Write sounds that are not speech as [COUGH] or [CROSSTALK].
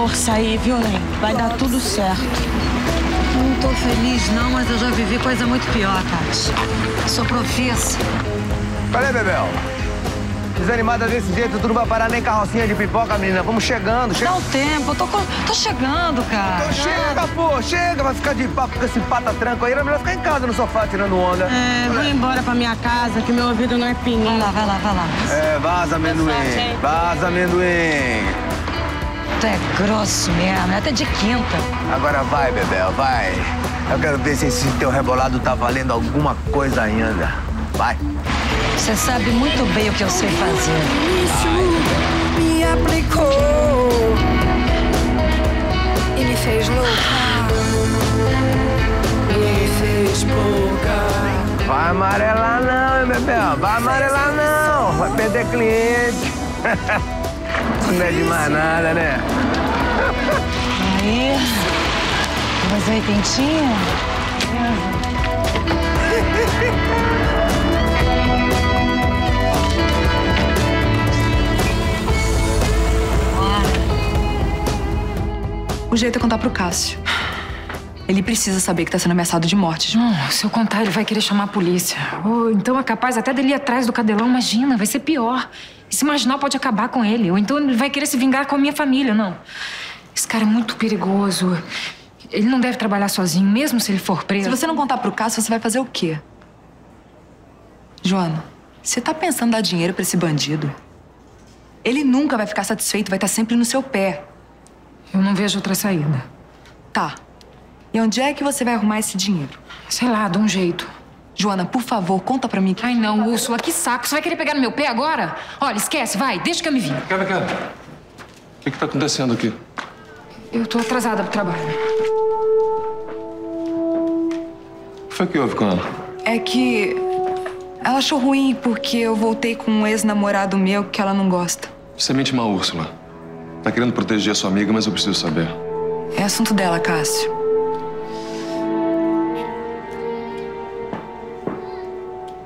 força aí, viu, Nen? Vai dar tudo certo. Não tô feliz, não, mas eu já vivi coisa muito pior, Tati. Sou profissa. Cadê, Bebel? Desanimada desse jeito, tu não vai parar nem carrocinha de pipoca, menina. Vamos chegando, chega. Dá um tempo, eu tô, co- tô chegando, cara. Então chega, pô, chega. Vai ficar de papo com esse pata tranco aí. Era melhor ficar em casa no sofá tirando onda. É, vou embora pra minha casa, que meu ouvido não é Vai pininho. lá, vai lá, vai lá. É, vaza amendoim. Vaza amendoim. Tu é grosso mesmo, é até de quinta. Agora vai, Bebel, vai. Eu quero ver se esse teu rebolado tá valendo alguma coisa ainda. Vai. Você sabe muito bem o que eu sei fazer. me aplicou e me fez louca. Me fez pouca. Vai amarelar não, hein, Bebel? Vai amarelar não. Vai perder cliente. [LAUGHS] Não é de mais nada, né? Aí, mas aí, quentinha? O jeito é contar pro Cássio. Ele precisa saber que tá sendo ameaçado de morte. Hum, se eu contar, ele vai querer chamar a polícia. Ou então é capaz até dele ir atrás do cadelão. Imagina, vai ser pior. Esse marginal pode acabar com ele. Ou então ele vai querer se vingar com a minha família, não. Esse cara é muito perigoso. Ele não deve trabalhar sozinho, mesmo se ele for preso. Se você não contar pro Cássio, você vai fazer o quê? Joana, você tá pensando em dar dinheiro pra esse bandido? Ele nunca vai ficar satisfeito, vai estar sempre no seu pé. Eu não vejo outra saída. Tá. E onde é que você vai arrumar esse dinheiro? Sei lá, dá um jeito. Joana, por favor, conta pra mim. Ai, não, Úrsula, que saco. Você vai querer pegar no meu pé agora? Olha, esquece, vai, deixa que eu me vim. Cara, cara. O que que tá acontecendo aqui? Eu tô atrasada pro trabalho. O que foi que houve com ela? É que ela achou ruim porque eu voltei com um ex-namorado meu que ela não gosta. Você mente uma Úrsula. Tá querendo proteger a sua amiga, mas eu preciso saber. É assunto dela, Cássio.